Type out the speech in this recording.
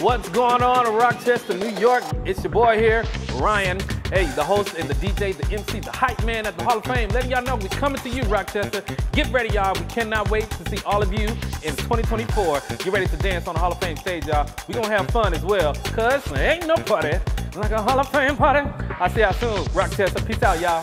What's going on in Rochester, New York? It's your boy here, Ryan. Hey, the host and the DJ, the MC, the hype man at the Hall of Fame. Letting y'all know we're coming to you, Rochester. Get ready, y'all. We cannot wait to see all of you in 2024. Get ready to dance on the Hall of Fame stage, y'all. we going to have fun as well, because ain't no party like a Hall of Fame party. I'll see y'all soon, Rochester. Peace out, y'all.